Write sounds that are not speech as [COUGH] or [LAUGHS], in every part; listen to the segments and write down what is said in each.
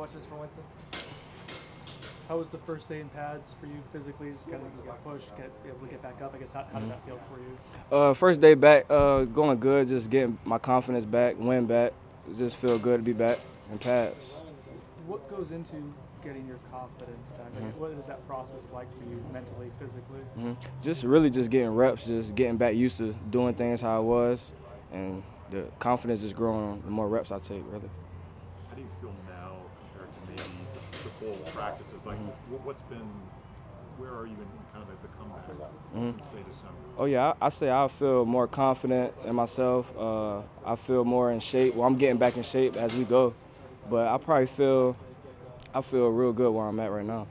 questions for Winston? How was the first day in pads for you physically? Just kind of get pushed, get able to get back up. I guess how, how did that feel for you? Uh, first day back, uh, going good. Just getting my confidence back, win back. Just feel good to be back in pads. What goes into getting your confidence back? Like, Mhm. What is that process like for you mentally, physically? hmm Just really just getting reps, just getting back used to doing things how I was, and the confidence is growing the more reps I take, really. How do you feel now compared to maybe the, the full practices? Like, Mm-hmm. what, what's been, where are you in kind of like the comeback Mhm. since say December? Oh yeah, I, I say I feel more confident in myself. Uh, I feel more in shape. Well, I'm getting back in shape as we go, but I probably feel, I feel real good where I'm at right now.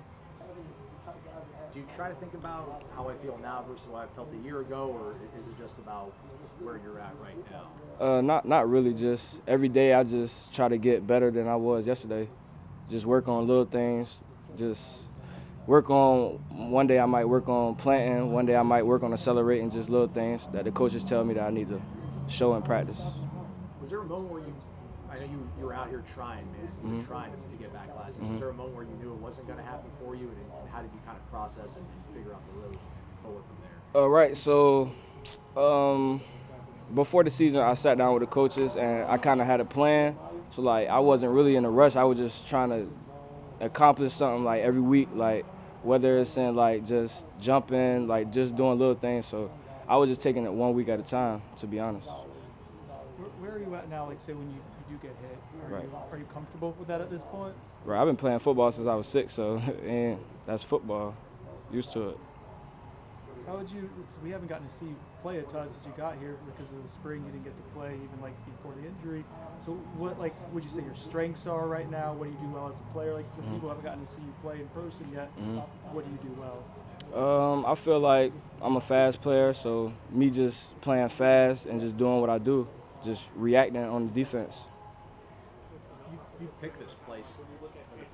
Do you try to think about how I feel now versus how I felt a year ago, or is it just about where you're at right now? Uh, not not really. Just every day, I just try to get better than I was yesterday. Just work on little things. Just work on. One day I might work on planting. One day I might work on accelerating. Just little things that the coaches tell me that I need to show in practice. Was there a moment where you, I know you, you were out here trying, man, you were Mhm. trying to, get back last. Mhm. Was there a moment where you knew it wasn't going to happen for you, and, and how did you kind of process and, and figure out the road forward from there? All right. So, um, before the season, I sat down with the coaches and I kind of had a plan. So like, I wasn't really in a rush. I was just trying to accomplish something like every week, like whether it's in like just jumping, like just doing little things. So I was just taking it one week at a time, to be honest. Where, where are you at now? Like, say when you, you do get hit, are Right. you are you comfortable with that at this point? Right. I've been playing football since I was six, so [LAUGHS] and that's football. Used to it. How would you? We haven't gotten to see you play a ton since you got here because of the spring. You didn't get to play even like before the injury. So what like would you say your strengths are right now? What do you do well as a player? Like for Mhm. people who haven't gotten to see you play in person yet, Mhm. what do you do well? Um, I feel like I'm a fast player, so me just playing fast and just doing what I do, just reacting on the defense. You, you picked this place.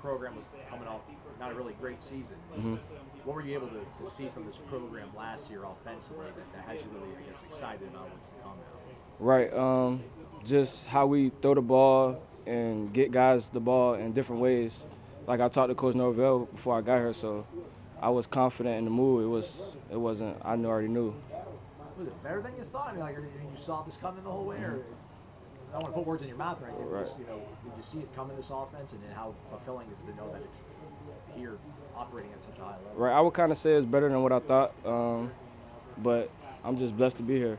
The program was coming off not a really great season. Mhm. What were you able to, to see from this program last year offensively that, that has you really, I guess, excited about what's to come now? Right. Um, just how we throw the ball and get guys the ball in different ways. Like I talked to Coach Norvell before I got here, so I was confident in the move. It was, it wasn't. I knew already knew. Was it better than you thought? I mean, like, you saw this coming the whole way, or I don't want to put words in your mouth or anything. Right. Just, you know, did you see it coming this offense, and then how fulfilling is it to know that it's here operating at such a high level? Right. I would kind of say it's better than what I thought, um, but I'm just blessed to be here.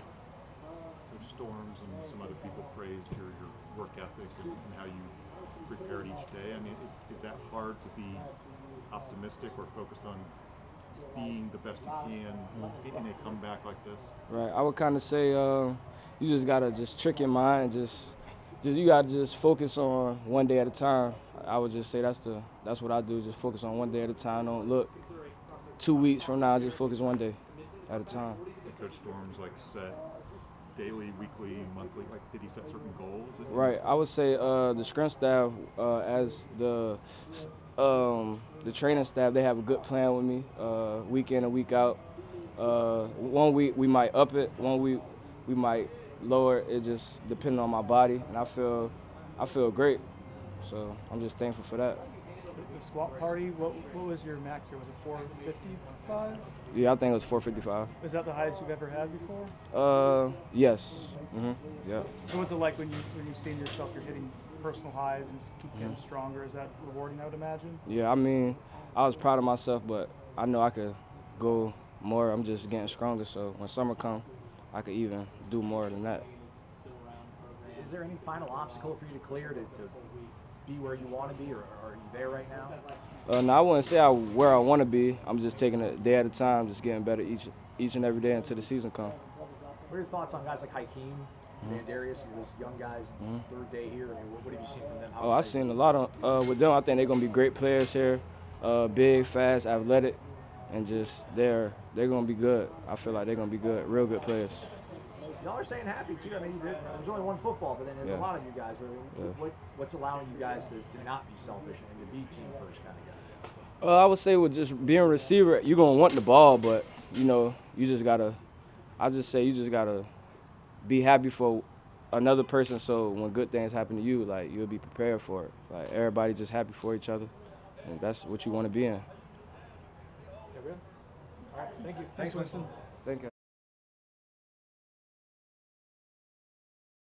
Coach Storms and some other people praised your, your work ethic and, and how you prepared each day. I mean, is, is that hard to be optimistic or focused on being the best you can in a comeback like this? Right. I would kind of say uh, you just gotta just trick your mind, just, just you gotta just focus on one day at a time. I would just say that's the that's what I do. Just focus on one day at a time. Don't look two weeks from now. Just focus one day at a time. Coach Storms like set daily, weekly, monthly? Like, did he set certain goals? Right. I would say uh, the scrum staff, uh, as the um, the training staff, they have a good plan with me, uh, week in and week out. Uh, one week we might up it, one week we might lower it. Just depending on my body, and I feel I feel great. So I'm just thankful for that. The, squat party. What what was your max here? Was it 455? Yeah, I think it was 455. Is that the highest you've ever had before? Uh, yes. Mhm. Yeah. So what's it like when you when you've seen yourself, you're hitting personal highs and just keep getting Mhm. stronger? Is that rewarding? I would imagine. Yeah, I mean, I was proud of myself, but I know I could go more. I'm just getting stronger, so when summer come, I could even do more than that. Is there any final obstacle for you to clear to, to be where you want to be, or, are you there right now? Uh, no, I wouldn't say I where I want to be. I'm just taking it day at a time, just getting better each each and every day until the season comes. What are your thoughts on guys like Hykeem, Mm-hmm. Vandrevius, and those young guys, Mhm. third day here? I mean, what, what have you seen from them? How Oh, I've seen a lot of uh, with them. I think they're gonna be great players here, uh, big, fast, athletic, and just they're they're gonna be good. I feel like they're gonna be good, real good players. Y'all are staying happy too. I mean, there- there's only one football, but then there's Yeah. a lot of you guys. But Yeah. what, what's allowing you guys to, to not be selfish and to be team first kind of guys? Uh, I would say with just being a receiver, you're gonna want the ball, but you know, you just gotta. I just say you just gotta be happy for another person. So when good things happen to you, like you'll be prepared for it. Like everybody just happy for each other, and that's what you want to be in. Gabriel? All right, thank you. Thanks, Winston. Thank you.